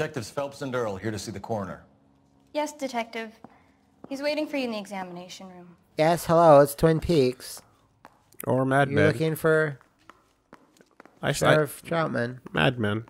Detectives Phelps and Earl here to see the coroner. Yes, Detective. He's waiting for you in the examination room. Yes, hello, it's Twin Peaks. Or Mad You Men. looking for I said Sheriff Troutman? Mad Men.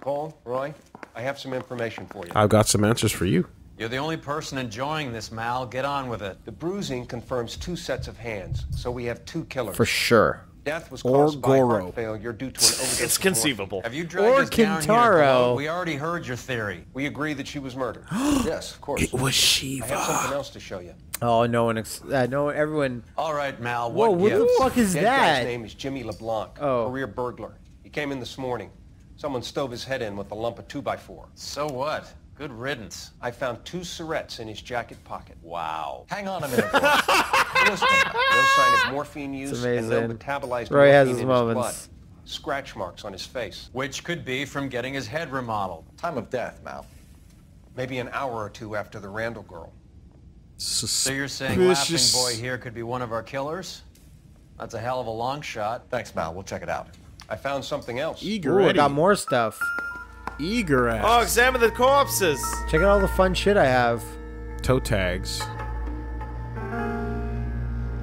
Cole, Roy, I have some information for you. I've got some answers for you. You're the only person enjoying this, Mal. Get on with it. The bruising confirms two sets of hands, so we have two killers. For sure. Death was Or caused by Goro. heart failure due to an overdose. It's conceivable. Have you dragged Or us down here to Kintaro. We already heard your theory. We agree that she was murdered. yes, of course. It was Shiva. I have something else to show you. Oh, no one. Ex- uh, no, everyone. All right, Mal. Whoa, What what the fuck is Dead that? guy's name is Jimmy LeBlanc, Oh. career burglar. He came in this morning. Someone stove his head in with a lump of 2x4. So what? Good riddance. I found two syrettes in his jacket pocket. Wow. Hang on a minute. Roy. Listen, no sign of morphine use and no metabolized Roy has his in moments. his blood. Scratch marks on his face. Which could be from getting his head remodeled. Time of death, Mal. Maybe an hour or two after the Randall girl. So you're saying Laughing Boy here could be one of our killers? That's a hell of a long shot. Thanks, Mal. We'll check it out. I found something else. Eager Ooh, I got more stuff. Eager Oh, examine the corpses. Check out all the fun shit I have. Toe tags.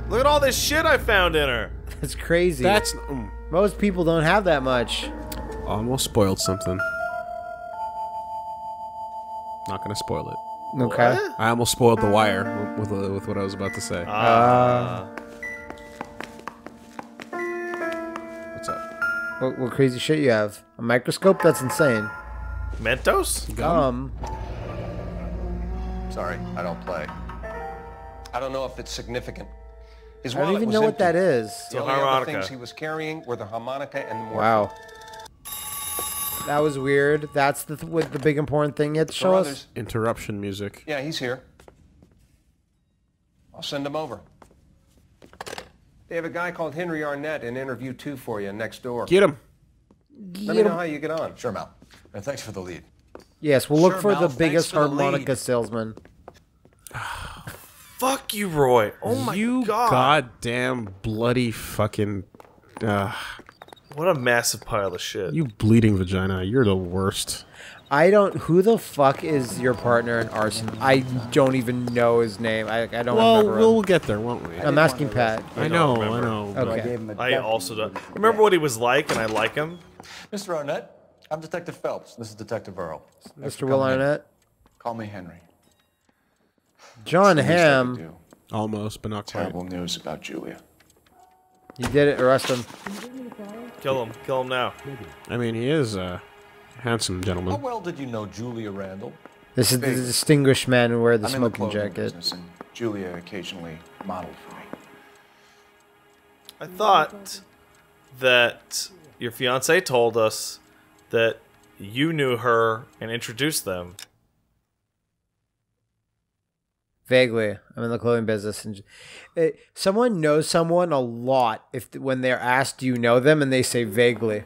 Look at all this shit I found in her. That's crazy. That's mm, Most people don't have that much. almost spoiled something. Not gonna spoil it. Okay. I almost spoiled the wire with with, with what I was about to say. Ah. What's up? What, what crazy shit you have? A microscope? That's insane. Mentos? Um, Sorry, I don't play. I don't know if it's significant. His I don't even was know what that is. The a only other things he was carrying were the harmonica and the morphine. Wow. That was weird. That's the th- what the big important thing you had to show us. Interruption music. yeah, he's here. I'll send him over. They have a guy called Henry Arnett in interview two for you next door. Get him. Let me know how you get on. Sure, Mal. And thanks for the lead. Yes, we'll look Sure, for Mal, the biggest for harmonica lead. salesman. Fuck you, Roy. Oh my you god. goddamn bloody fucking. Uh, What a massive pile of shit. you bleeding vagina. You're the worst. I don't. Who the fuck is your partner in arson? I don't even know his name. I, I don't Well, remember. we'll get there, won't we? I'm asking Pat. I don't know, I know. Okay. I also don't remember what he was like, and I like him. Mr. Arnett, I'm Detective Phelps. This is Detective Earl. Mr. Will coming. Arnett. Call me Henry. John Least I could Hamm. Almost, but not quite. Terrible news about Julia. You did it. Arrest him. Kill him. Kill him now. I mean, he is a handsome gentleman. How well did you know Julia Randall? This is the distinguished man who wear the I'm in the smoking jacket. and Julia occasionally modeled for me. I thought that your fiance told us that you knew her and introduced them. Vaguely, I'm in the clothing business, and it, someone knows someone a lot. If when they're asked, "Do you know them?" and they say vaguely.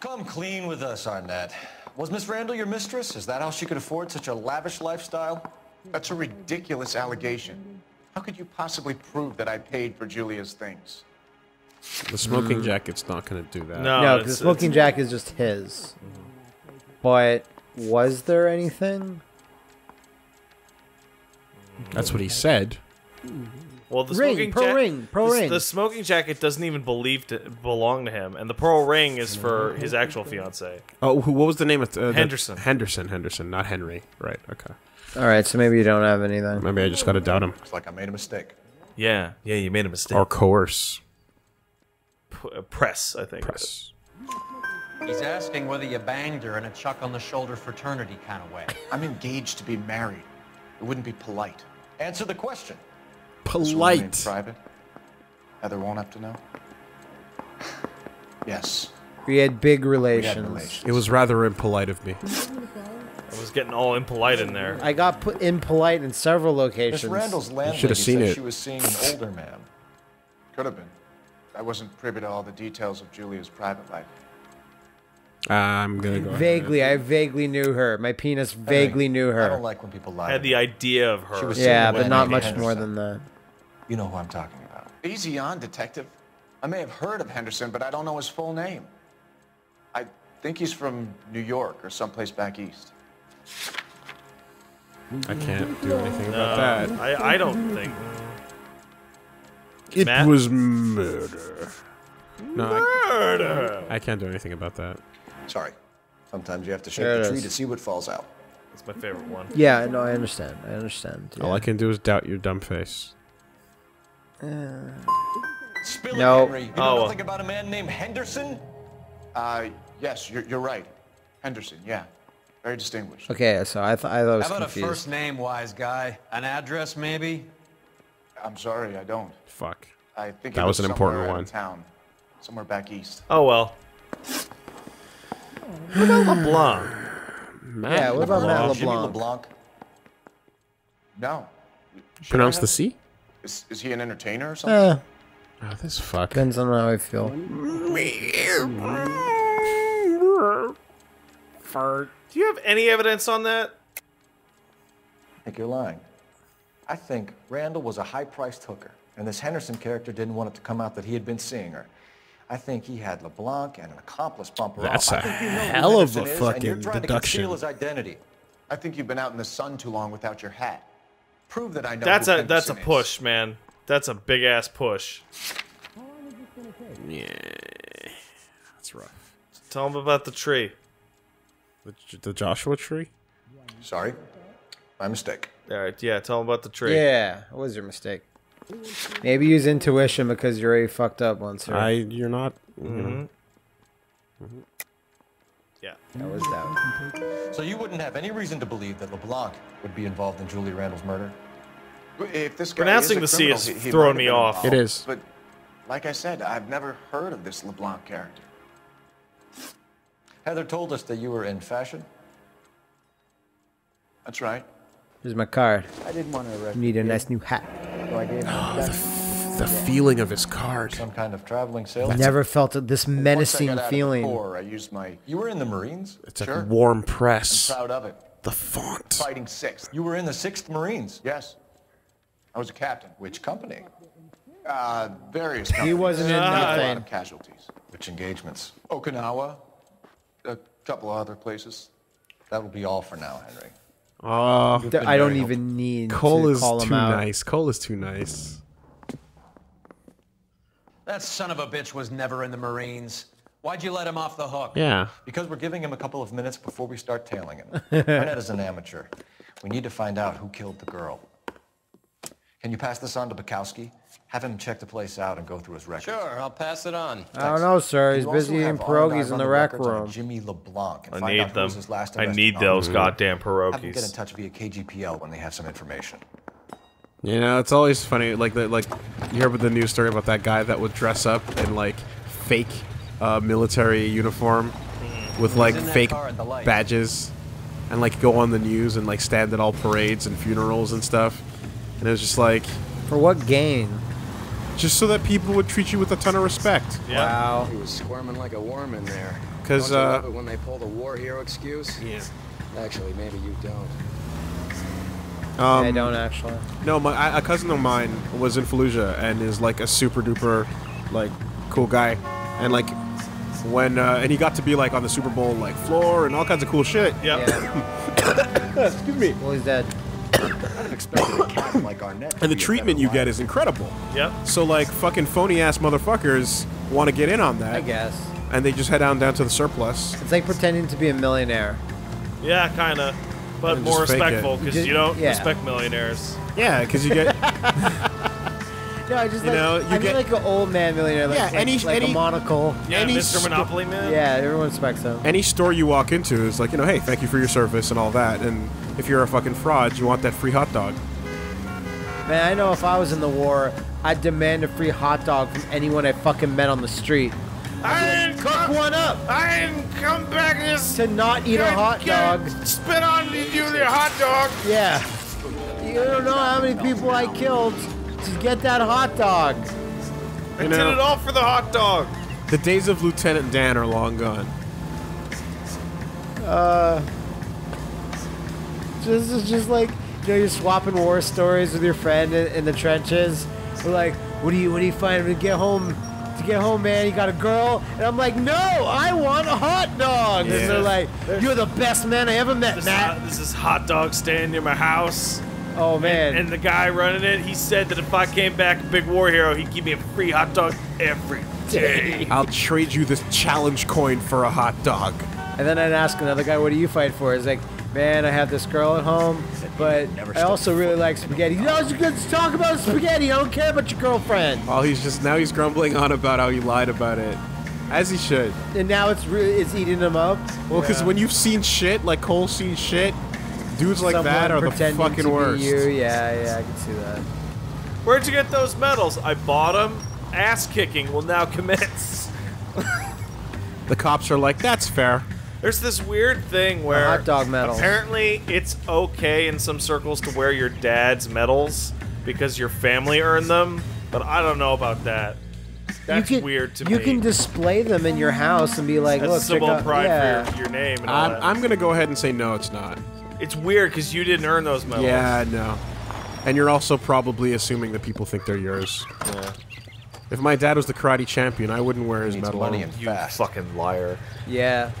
Come clean with us, Arnett. Was Miss Randall your mistress? Is that how she could afford such a lavish lifestyle? That's a ridiculous allegation. How could you possibly prove that I paid for Julia's things? The smoking jacket's not going to do that. No, no, the smoking it's- jacket is just his. But was there anything? That's what he said. Well, the Ring, smoking pearl ja- ring, pearl the, ring. the smoking jacket doesn't even believe to belong to him, and the pearl ring is for his actual fiance. Oh, who, what was the name of uh, the, Henderson. Henderson, Henderson, not Henry. Right, okay. All right, so maybe you don't have anything. Maybe I just got to doubt him. It's like I made a mistake. Yeah, yeah, you made a mistake. Or coerce. P- uh, press, I think. Press. He's asking whether you banged her in a chuck on the shoulder fraternity kind of way. I'm engaged to be married. It wouldn't be polite. Answer the question. This Polite. Private. Heather won't have to know. yes. We had big We had relations. relations. It was rather impolite of me. I was getting all impolite in there. I got put impolite in several locations. Miss locations. Randall's landlady should've seen said it. she was seeing an older man. Could have been. I wasn't privy to all the details of Julia's private life. I'm going to go. ahead. Vaguely, I vaguely knew her. My penis vaguely knew her. I don't like when people lie. I had the idea of her. She was Yeah, but not much Henderson. more than that. You know who I'm talking about. Easy on, detective. I may have heard of Henderson, but I don't know his full name. I think he's from New York or someplace back east. I can't do anything Uh, about that. I, I don't think. It Matt? was murder. No, I, Murder. I can't do anything about that. Sorry. Sometimes you have to shake There the tree is. to see what falls out. That's my favorite one. Yeah, no, I understand. I understand. All. I can do is doubt your dumb face. Spill No. it, Henry. You know Oh. nothing about a man named Henderson? Uh, yes, you're, you're right. Henderson, yeah. Very distinguished. Okay, so I, th- I thought I was How about confused. a first name, wise guy? An address, maybe? I'm sorry, I don't. Fuck. I think That it was an important one. Town, somewhere back east. Oh well. What about LeBlanc? yeah, what about Matt Jimmy LeBlanc? LeBlanc. No. Should Pronounce the C? Is, is he an entertainer or something? Eh, Oh, this fuck. depends on how I feel. Do you have any evidence on that? I think you're lying. I think Randall was a high-priced hooker, and this Henderson character didn't want it to come out that he had been seeing her. I think he had LeBlanc and an accomplice bump her That's off. a I think you know hell of a Henderson is, and you're fucking deduction. To his identity. I think you've been out in the sun too long without your hat. Prove that I know That's who a that's a Henderson is. push, man. That's a big ass push. Yeah. That's rough. Tell him about the tree. The, the Joshua tree? Sorry, my mistake. All right, yeah. Tell him about the tree. Yeah, what was your mistake? Maybe use intuition because you're already fucked up once. Or I. You're not. you know. Yeah. that was that. So you wouldn't have any reason to believe that LeBlanc would be involved in Julie Randall's murder? If this guy Pronouncing is the a C criminal, is he- he throwing might have me been off. It involved. is. But like I said, I've never heard of this LeBlanc character. Heather told us that you were in fashion. That's right. Here's my card. I didn't want to arrest need a nice new hat. so I gave him that. The feeling of his card. Some kind of traveling salesman. I never felt this menacing got out of the feeling. Corps, I used my You were in the Marines. It's a warm press. I'm proud of it. The font. Fighting sixth. You were in the 6th Marines. Yes. I was a captain. Which company? Uh, various companies. wasn't in a lot of casualties. Which engagements? Okinawa, a couple of other places. That will be all for now, Henry. Oh, You've Th- been I don't very even need Cole to is call too him out. nice. Cole is too nice. That son of a bitch was never in the Marines. Why'd you let him off the hook? Yeah. Because we're giving him a couple of minutes before we start tailing him. Arnett is an amateur. We need to find out who killed the girl. Can you pass this on to Bukowski? Have him check the place out and go through his records. Sure, I'll pass it on. I don't know, sir. He's busy eating have pierogies in run the rec records on a room. Jimmy LeBlanc and I find need out who them. was his last I arrested need on. those goddamn Have them get in touch via KGPL when they have some information. You know, it's always funny. Like the like, you hear about the news story about that guy that would dress up in like fake uh, military uniform with like fake car at the light. badges, and like go on the news and like stand at all parades and funerals and stuff. And it was just like, For what gain? just so that people would treat you with a ton of respect. Yeah. Wow. He was squirming like a worm in there. 'Cause, Don't uh, love it when they pull the war hero excuse? Yeah. Actually, maybe you don't. Um, I don't actually. No, my I- a cousin of mine was in Fallujah and is like a super duper, like cool guy, and like when uh, and he got to be like on the Super Bowl like floor and all kinds of cool shit. Yep. Yeah. Excuse me. Well, he's dead. Expected a cat like Arnett. to And the treatment you get is incredible. Yep. So like fucking phony ass motherfuckers want to get in on that. I guess. And they just head on down to the surplus. It's like pretending to be a millionaire. Yeah, kind of. But And more just fake it. respectful because Just- you don't yeah. respect millionaires. Yeah, because you get No, I just You like know, you I mean get- like an old man millionaire. Like, Yeah, any- like any- a monocle. Yeah, Any Mr. Monopoly Man. Yeah, everyone respects him. any store you walk into is like you know hey thank you for your service and all that and if you're a fucking fraud you want that free hot dog. Man, I know if I was in the war, I'd demand a free hot dog from anyone I fucking met on the street. I didn't Cook one up I didn't come back this. to not eat a hot dog. Spit on you, your hot dog. Yeah. You don't know how many people I killed to get that hot dog. I You did know- it all for the hot dog. The days of Lieutenant Dan are long gone. Uh this is just like you know, you're swapping war stories with your friend in, in the trenches. We're like, what do you what do you find when you get home to to get home, man. You got a girl?" And I'm like, "No, I want a hot dog." And they're like, "You're the best man I ever met, This, Matt." uh, this is hot dog stand near my house. Oh man. And the guy running it, he said that if I came back a big war hero, he'd give me a free hot dog every day. I'll trade you this challenge coin for a hot dog. And then I'd ask another guy, "What do you fight for?" He's like, "Man, I have this girl at home, but I also really like spaghetti." You know, it's good to talk about spaghetti. I don't care about your girlfriend. Well, he's just now he's grumbling on about how he lied about it, as he should. And now it's really it's eating him up. Well, because when you've seen shit like Cole's seen shit, dudes like that are the pretending to fucking be worst. You. Yeah, yeah, I can see that. Where'd you get those medals? I bought them. Ass kicking will now commence. The cops are like, that's fair. There's this weird thing where hot dog medals. apparently it's okay in some circles to wear your dad's medals because your family earned them, but I don't know about that. That's you can, weird to you me. You can display them in your house and be like, That's a look, symbol check out- pride yeah. for your, your name and all I'm. I'm gonna go ahead and say no, it's not. It's weird because you didn't earn those medals. Yeah, no. And you're also probably assuming that people think they're yours. Yeah. If my dad was the karate champion, I wouldn't wear his Needs medal. money and You fast. fucking liar. Yeah.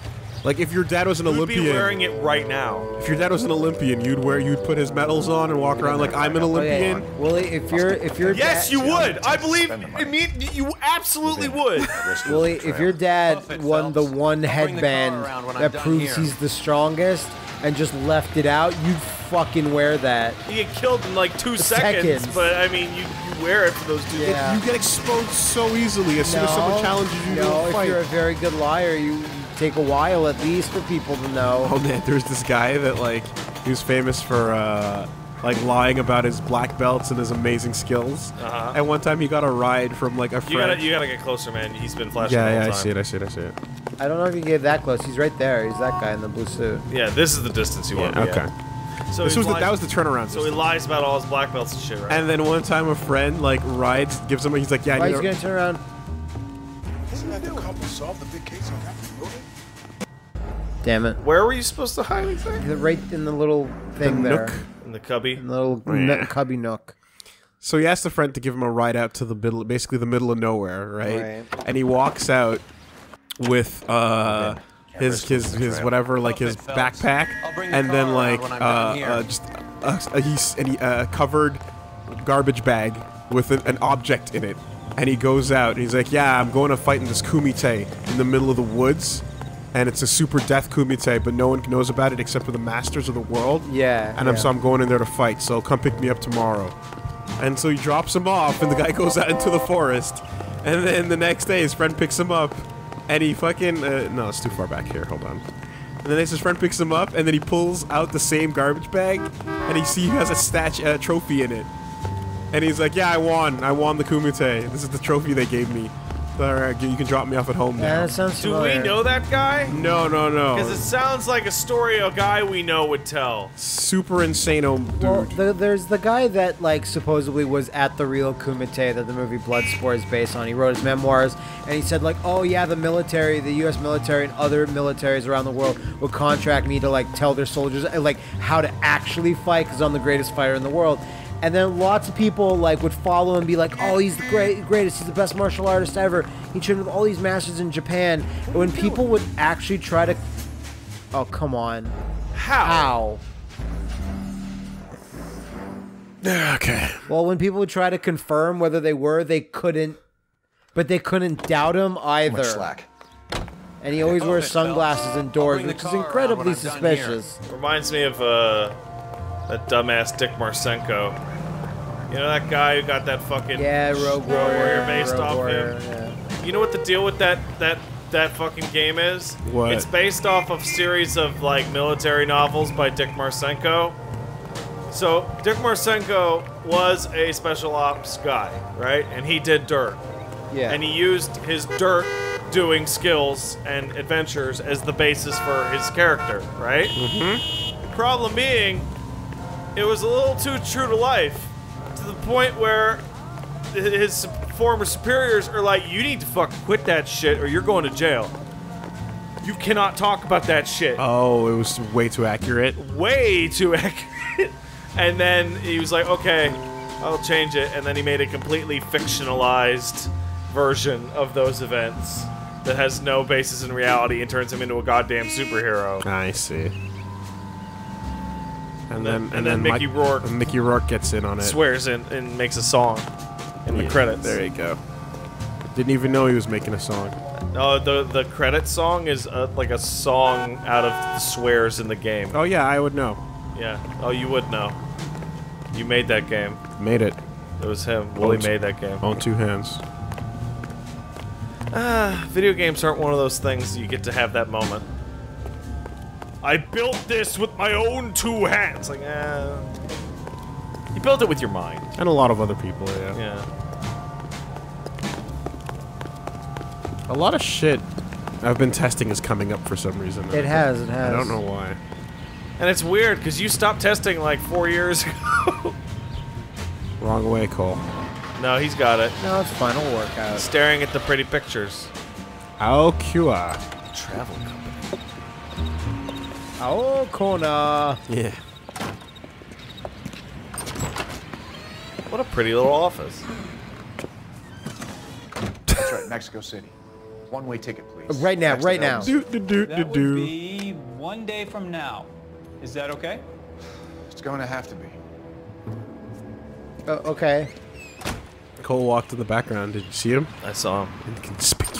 Like if your dad was an You'd Olympian, be wearing it right now. if your dad was an Olympian, you'd wear, you'd put his medals on and walk around like I'm an Oh, yeah. Olympian. Willie, if you're if you're Yes, you would. I believe spend the money. imme- you absolutely would. Willie, if your dad won the one I'll bring the car headband around when I'm that proves he's the strongest and just left it out, you'd fucking wear that. You get killed in like two Seconds. seconds, but I mean, you, you wear it for those two. Yeah. You get exposed so easily as soon as someone challenges you to no, a if fight. you're a very good liar, you, you take a while at least for people to know. Oh man, there's this guy that like he was famous for uh like lying about his black belts and his amazing skills. Uh-huh. And one time he got a ride from like a friend. You gotta, you gotta get closer, man. He's been flashing yeah, the yeah, whole I see it, I see it, I see it. I don't know if you can get that close. He's right there. He's that guy in the blue suit. Yeah, this is the distance you want. Yeah, okay. at. So This he was the, lies- that was the turnaround. So he lies about all his black belts and shit, right? and then one time a friend like rides, gives him. He's like, yeah, I Why need he's gonna turn around? Isn't that the couple solved the big case on Captain Logan? Damn it! Where were you supposed to hide exactly? The- Right in the little thing there, nook. In the cubby. in the little Oh, yeah. nook- cubby nook. So he asked the friend to give him a ride out to the middle, basically the middle of nowhere, right? Right. And he walks out with uh his his his whatever like his Buffett, backpack, I'll bring the and then like when uh, uh just uh, he's and he uh, covered garbage bag with an, an object in it, and he goes out and he's like, yeah, I'm going to fight in this kumite in the middle of the woods. And it's a super death kumite, but no one knows about it except for the masters of the world. Yeah, And I'm so I'm going in there to fight. So come pick me up tomorrow. And so he drops him off, and the guy goes out into the forest. And then the next day, his friend picks him up, and he fucking uh, no, it's too far back here. Hold on. And then his friend picks him up, and then he pulls out the same garbage bag, and he see he has a statue, a trophy in it. And he's like, "Yeah, I won. I won the kumite. This is the trophy they gave me. All right, you can drop me off at home Yeah, now." that sounds Do familiar. we know that guy? No, no, no. Because it sounds like a story a guy we know would tell. Super insane, dude. Well, the, there's the guy that like supposedly was at the real Kumite that the movie Bloodsport is based on. He wrote his memoirs, and he said like, "Oh yeah, the military, the U.S. military, and other militaries around the world would contract me to like tell their soldiers like how to actually fight because I'm the greatest fighter in the world." And then lots of people like would follow and be like, "Oh, he's the great, greatest. He's the best martial artist ever. He trained with all these masters in Japan." And when people would actually try to, oh come on, How? how? okay. Well, when people would try to confirm whether they were, they couldn't. But they couldn't doubt him Much either. slack. And he always Oh, wears sunglasses indoors, which is incredibly when I'm done here. suspicious. Reminds me of uh, that dumbass Dick Marcinko. You know that guy who got that fucking Yeah, Rogue Warrior. Warrior based Rogue off Warrior, him. yeah. You know what the deal with that that that fucking game is? What? It's based off of series of like military novels by Dick Marcinko. So Dick Marcinko was a special ops guy, right? And he did dirt. Yeah. And he used his dirt doing skills and adventures as the basis for his character, right? Mm-hmm. Problem being, it was a little too true to life, to the point where his former superiors are like, "You need to fucking quit that shit, or you're going to jail. You cannot talk about that shit." Oh, it was way too accurate. way too accurate. and then he was like, okay, I'll change it. And then he made a completely fictionalized version of those events that has no basis in reality and turns him into a goddamn superhero. I see. And then and then Mickey Mike- Rourke Mickey Rourke gets in on it. Swears in and makes a song in the Yeah, credits. There you go. Didn't even know he was making a song. No, the the credit song is uh like a song out of the swears in the game. Oh yeah, I would know. Yeah. Oh, you would know. You made that game. Made it. It was him. Willie made that game. On two hands. Ah, video games aren't one of those things you get to have that moment. I built this with my own two hands. Like, eh. You built it with your mind. And a lot of other people, yeah. Yeah. A lot of shit I've been testing is coming up for some reason. It has, it has. I don't know why. And it's weird because you stopped testing like four years ago. Wrong way, Cole. no, he's got it. No, it's fine. It'll work out. Staring at the pretty pictures. Ao Kua. Travel company. Oh, corner. Yeah. What a pretty little office. That's right, Mexico City. One-way ticket, please. Right now, Next right now. Elvis. Do, do, do, do, That would do. be one day from now. Is that okay? It's going to have to be. Uh, okay. Cole walked in the background. Did you see him? I saw him. Inconspicuous.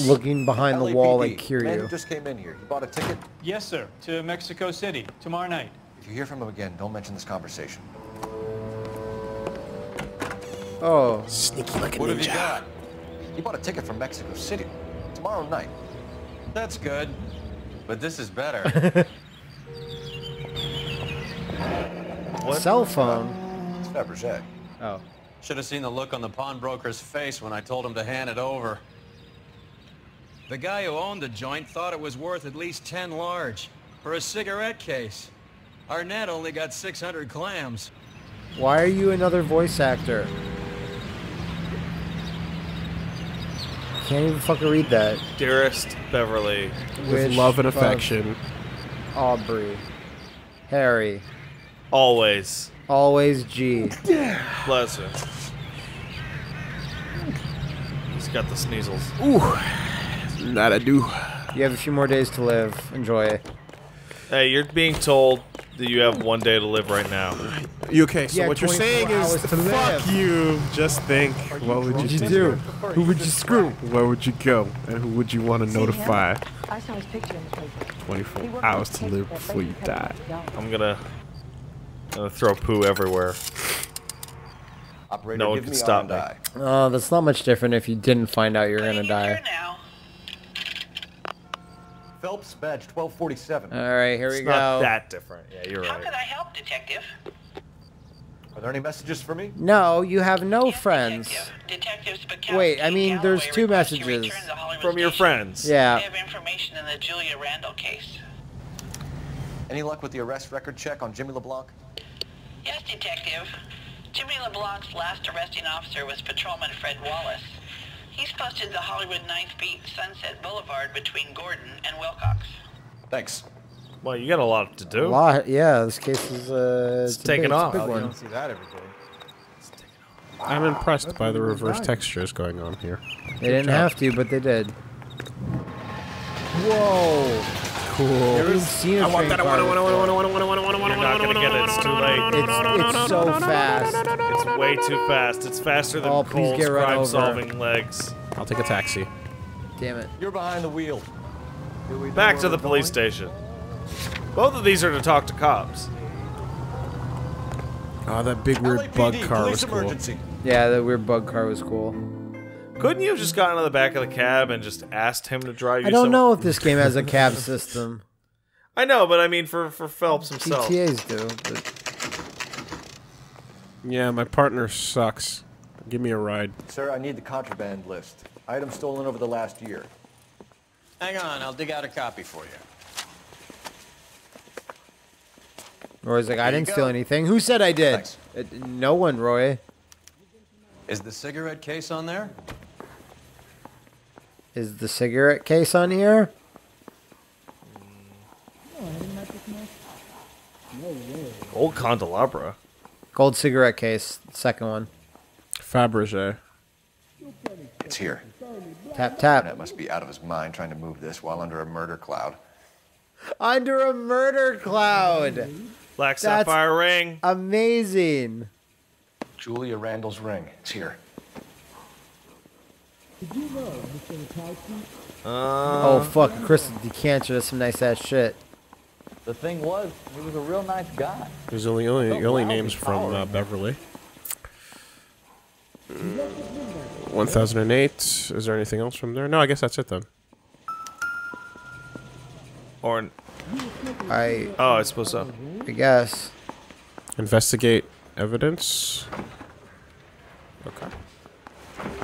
Looking behind the wall like LAPD. Man who Kiryu. just came in here. He bought a ticket. Yes, sir. To Mexico City tomorrow night. If you hear from him again, don't mention this conversation. Oh. Sneaky like a What have you got? He bought a ticket from Mexico City. Tomorrow night. That's good. But this is better. Cell phone. It's Fabergé. Oh. Should have seen the look on the pawnbroker's face when I told him to hand it over. The guy who owned the joint thought it was worth at least 10 large for a cigarette case. Arnett only got 600 clams. Why are you another voice actor? Can't even fucking read that. Dearest Beverly. With love and affection. Aubrey. Harry. Always. Always G. Bless him. He's got the sneezels. Ooh. That I do. You have a few more days to live. Enjoy. Hey, you're being told that you have one day to live right now. You okay? So Yeah, what you're saying is, to fuck live. you. Just think. What would you, What'd you do? do? Who would you screw? Where would you go? And who would you want to notify? I saw his picture in the paper. 24 hours to live before you die. I'm gonna, gonna throw poo everywhere. Operator, No one give can me stop me. R&I. Oh, that's not much different if you didn't find out you're gonna die. Phelps, badge 1247. All right, here we It's go. not that different. Yeah, you're How right. can I help, Detective? Are there any messages for me? No, you have no friends. Detective Spakowski Wait, I mean, there's two messages. return to Hollywood From your friends. Yeah. They have information in the Julia Randall case. Any luck with the arrest record check on Jimmy LeBlanc? Yes, Detective. Jimmy LeBlanc's last arresting officer was Patrolman Fred Wallace. He's posted the Hollywood 9th Beat Sunset Boulevard between Gordon and Wilcox. Thanks. Well, you got a lot to A do. lot. Yeah, this case is uh, It's a big- taken it's a off. big Oh, you don't see that every day. I'm impressed by the reverse textures going on here. They didn't have to, but they did. Whoa! Cool. Never even seen a I want train that. I car want it. I want it. I want it. I want it. I want it. I want it. You're not gonna get it. It's too late. It's, it's so fast. It's way too fast. It's faster than Oh, Cole's get run over. crime-solving legs. I'll take a taxi. Damn it. You're behind the wheel. We Back to the police going? station. Both of these are to talk to cops. Oh, that big weird LAPD, bug car was cool. emergency. Yeah, the weird bug car was cool. Couldn't you have just gotten on the back of the cab and just asked him to drive you? I don't some- know if this game has a cab system. I know, but I mean for for Phelps himself. GTA's do. But Yeah, my partner sucks. Give me a ride. Sir, I need the contraband list. Items stolen over the last year. Hang on, I'll dig out a copy for you. Roy's like, I There you didn't steal anything. Who said I did? Thanks. Uh, no one, Roy. Is the cigarette case on there? Is the cigarette case on here? Old candelabra. Gold cigarette case. Second one. Fabergé. It's here. Tap tap. That must be out of his mind trying to move this while under a murder cloud. Under a murder cloud. Black That's sapphire ring. Amazing. Julia Randall's ring. It's here. Oh fuck, a crystal decanter. That's some nice ass shit. The thing was, he was a real nice guy. There's only only, So only names from uh, powerful. Beverly. 1008. Is there anything else from there? No, I guess that's it then. Or I. Oh, I suppose so. I guess. Investigate evidence. Okay.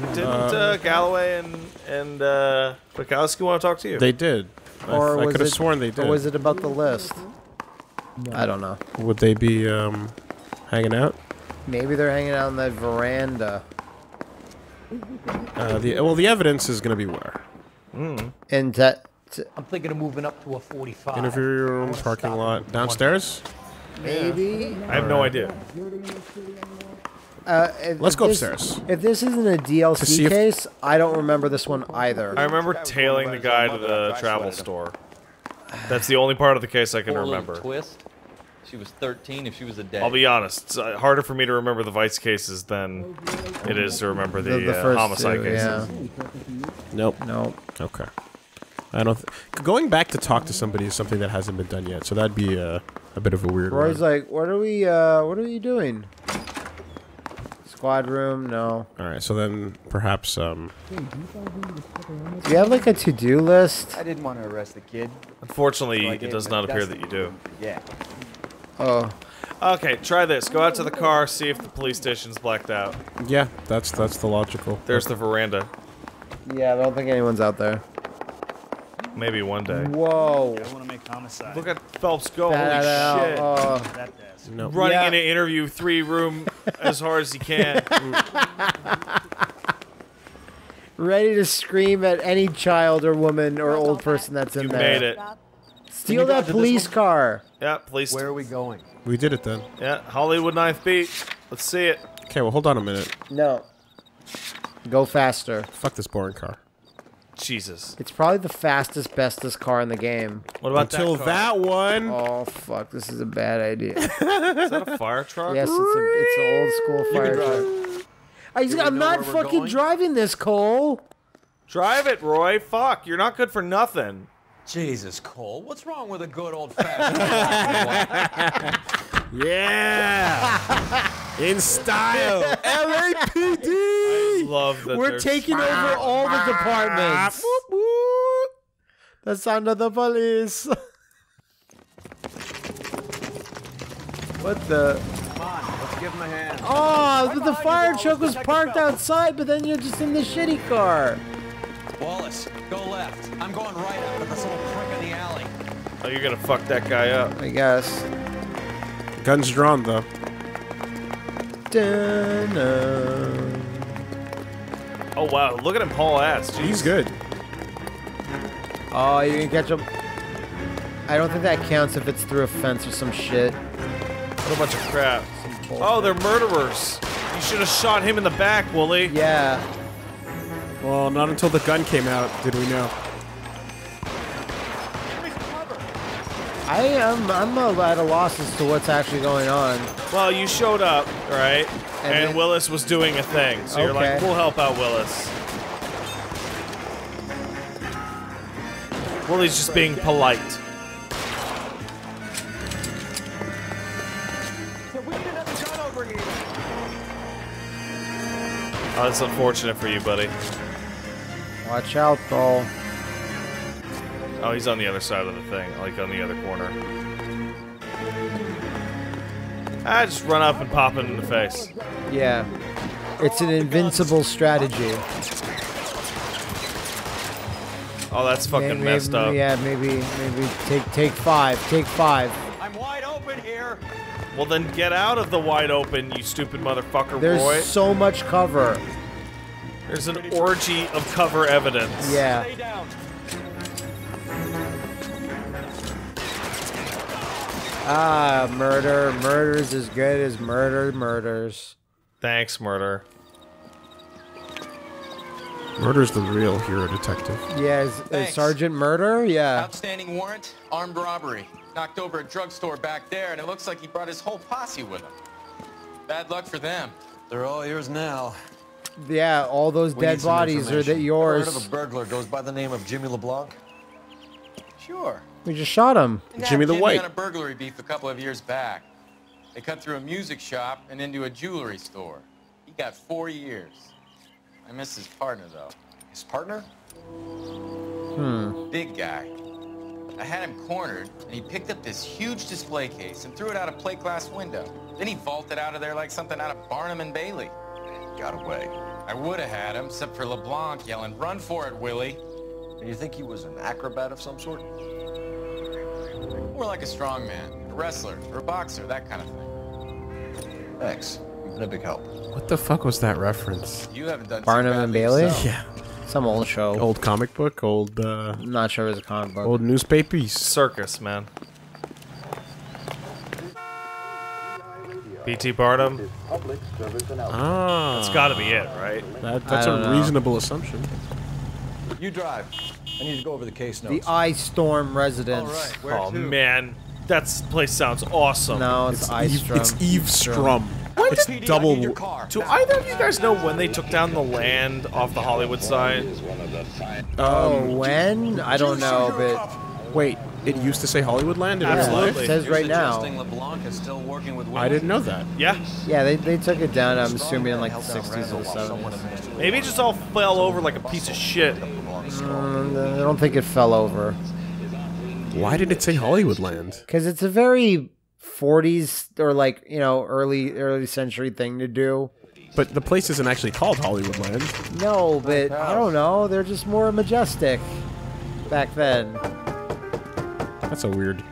Didn't uh, Galloway and and uh, Bukowski want to talk to you? They did. I, Or I was could have sworn they did. Or was it about the list? I don't know. Would they be um, hanging out? Maybe they're hanging out on that veranda. Uh, the well, the evidence is going to be where? And that. I'm thinking of moving up to a 45. Interview room, parking lot, downstairs. Maybe. I have no idea. Uh, if, Let's if go this- upstairs. If this isn't a DLC if- case, I don't remember this one either. I remember tailing the guy to the travel store. That's the only part of the case I can Poor little remember. Twist. She was 13 if she was a day. I'll be honest. It's uh, harder for me to remember the Vice cases than it is to remember the, The- the uh, homicide two, cases. yeah. Nope. Nope. Okay. I don't. Th- going back to talk to somebody is something that hasn't been done yet, so that'd be uh, a bit of a weird Roy's one. like, what are we, uh, what are you doing? Squad room? No. All right, so then perhaps um, Do you have like a to-do list? I didn't want to arrest the kid. Unfortunately, So it does not appear that you do. Yeah. Oh. Okay, try this. Go out to the car, see if the police station's blacked out. yeah, that's that's the logical. There's the veranda. Yeah, I don't think anyone's out there. Maybe one day. Whoa. I want to make homicide. Look at Phelps go. That Holy out, shit. that desk. No. Running Yeah. in an interview three room as hard as he can. Ready to scream at any child or woman or old person that's in You there. made it. Steal that police car. Yeah, police. Where are we going? We did it then. Yeah, Hollywood Knife Beat. Let's see it. Okay, well, hold on a minute. No. Go faster. Fuck this boring car. Jesus. It's probably the fastest, bestest car in the game. What about Until that? that, one. Oh fuck! This is a bad idea. Is that a fire truck? yes, it's a it's an old school fire truck. I, I'm not fucking going? driving this, Cole. Drive it, Roy. Fuck, you're not good for nothing. Jesus, Cole, what's wrong with a good old-fashioned Yeah. In style. LAPD. Love that. We're there's- taking over all the departments. The sound of the police. what the? Come on, let's give him a hand. Oh, but the fire truck was parked outside, but then you're just in the shitty car. Wallace, go left. I'm going right after this little prick in the alley. Oh, you're gonna fuck that guy up. I guess. Guns drawn though. Dun-dun. Oh wow, look at him haul ass. Jeez. He's good. Oh, you can catch him. I don't think that counts if it's through a fence or some shit. What a bunch of crap. Oh, they're murderers. You should have shot him in the back, Wooly. Yeah. Well, not until the gun came out did we know. I am. I'm uh, at a loss as to what's actually going on. Well, you showed up, right? And And, then- Willis was doing a thing. So you're like, we'll help out Willis. Willie's just being polite. Oh, that's unfortunate for you, buddy. Watch out, Paul. Oh, he's on the other side of the thing, like on the other corner. I just run up and pop it in the face. Yeah. It's an invincible strategy. Oh, that's fucking Maybe- messed up. Yeah, maybe maybe take take five. Take five. I'm wide open here. Well, then get out of the wide open, you stupid motherfucker, boy. There's Roy. so much cover. There's an orgy of cover evidence. Yeah. Ah, murder. Murder's as good as murder murders. Thanks, murder. Murder's the real hero detective. Yeah, is, is Thanks. Sergeant Murder? Yeah. Outstanding warrant, armed robbery. Knocked over a drugstore back there, and it looks like he brought his whole posse with him. Bad luck for them. They're all yours now. Yeah, all those We dead bodies are that information. yours. Heard of a burglar goes by the name of Jimmy LeBlanc? Sure. We just shot him. Jimmy the White. on a burglary beef a couple of years back. They cut through a music shop and into a jewelry store. He got four years. I miss his partner though. His partner? Hmm. Big guy. I had him cornered, and he picked up this huge display case and threw it out a plate glass window. Then he vaulted out of there like something out of Barnum and Bailey. Got away. I would have had him, except for LeBlanc yelling, "Run for it, Willie!" And you think he was an acrobat of some sort? More like a strongman, a wrestler, or a boxer, that kind of thing. Thanks. You've been a big help. What the fuck was that reference? You haven't done Barnum and Bailey? yourself. Yeah. Some old show. Old comic book, old uh I'm not sure it was a comic book. old newspapers. Circus, man. P.T. Barnum. Ah. That's got to be it, right? That, that's I don't a know. reasonable assumption. You drive. I need to go over the case notes. The. Ice Storm residence. oh man, that place sounds awesome. No, it's, Ice Eve, Storm. it's Eve Strum. It's PD, I double. your car. Do either of you guys know when they took down the land off the Hollywood sign? Oh, when? I don't know, but Wait, it used to say Hollywood Land. in real Absolutely. it says You're right now. LeBlanc is still working with I didn't know that. Yeah. Yeah, they, they took it down. I'm assuming in like the 60s or while someone 70s. Maybe it just all fell over like a piece of shit. Mm, I don't think it fell over Why did it say Hollywood Land? because it's a very 40s or like you know early early century thing to do. But the place isn't actually called Hollywood Land. No, but I don't know. They're just more majestic back then. That's a weird.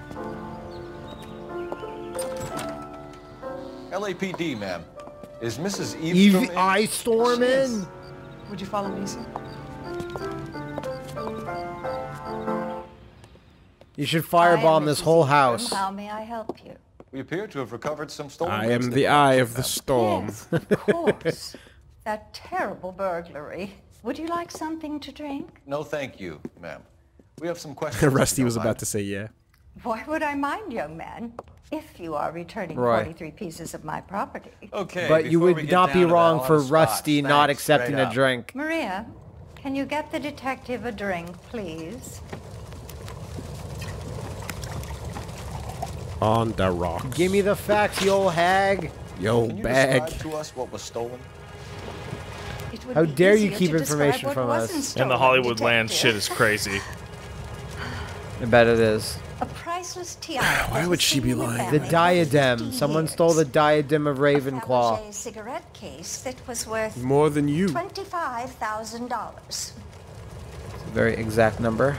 LAPD, ma'am. Is Mrs. Eve, Eve Strum in? Ice Storm in. Would you follow me, sir? You should firebomb this whole Eastrom. house. How may I help you? We appear to have recovered some stolen I am the eye of the storm. Yes, of course. that terrible burglary. Would you like something to drink? No, thank you, ma'am. We have some questions. Rusty was don't about to say yeah. Why would I mind, young man? If you are returning Roy. 43 pieces of my property. Okay. But you would not be wrong for have a scotch. Rusty not accepting a drink. Maria, can you get the detective a drink, please? On the rocks. Give me the facts, you old hag. Yo Can you bag. describe to us what was stolen? How dare you keep information from us. And the stolen, Hollywood land shit is crazy. I bet it is. A priceless tiara. Why would she be lying? The diadem. 15 Someone stole the diadem of A Ravenclaw. A cigarette case that was worth More than you. twenty-five thousand dollars. A very exact number.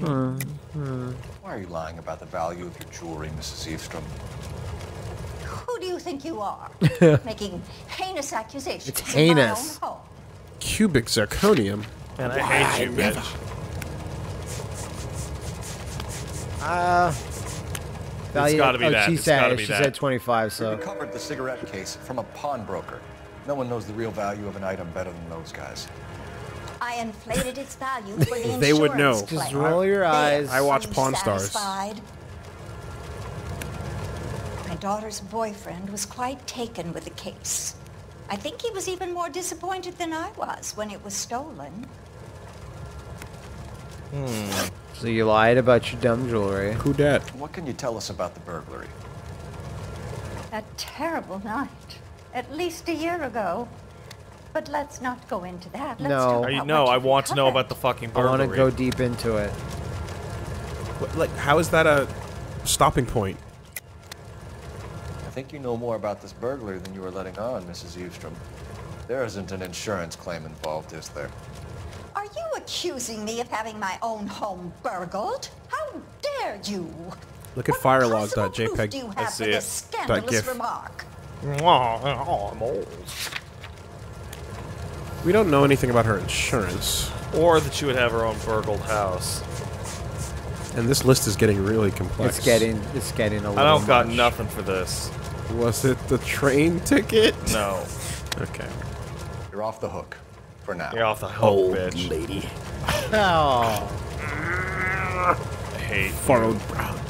Mm-hmm. Why are you lying about the value of your jewelry, Mrs. Eastrom? Who do you think you are? Making heinous accusations. It's in my own heinous. Cubic zirconium. And I hate you, bitch. Uh, value. gotta be oh, that. She It's said be She that. said 25. We So recovered the cigarette case from a pawnbroker. No one knows the real value of an item better than those guys. I inflated its value for the They would know. insurance just roll your They eyes. I watch Pawn Stars. My daughter's boyfriend was quite taken with the case. I think he was even more disappointed than I was when it was stolen. Hmm. So you lied about your dumb jewelry. Who dat? What can you tell us about the burglary? That terrible night, at least a year ago. But let's not go into that. Let's No. talk Are you, no, I want to know about the fucking burglary. I want to go deep into it. What- Like, how is that a stopping point? I think you know more about this burglary than you were letting on, Mrs. Eustrom. There isn't an insurance claim involved, is there? Are you accusing me of having my own home burgled? How dare you? Look at What possible proof you firelog.jpg. have for this scandalous gif. remark? Oh, I'm old. We don't know anything about her insurance. Or that she would have her own burgled house. And this list is getting really complex. It's getting it's getting a little. I don't got nothing for this. Was it the train ticket? No. Okay. You're off the hook. For now. You're off the hook, Old bitch. Oh. I hate Furrowed brow.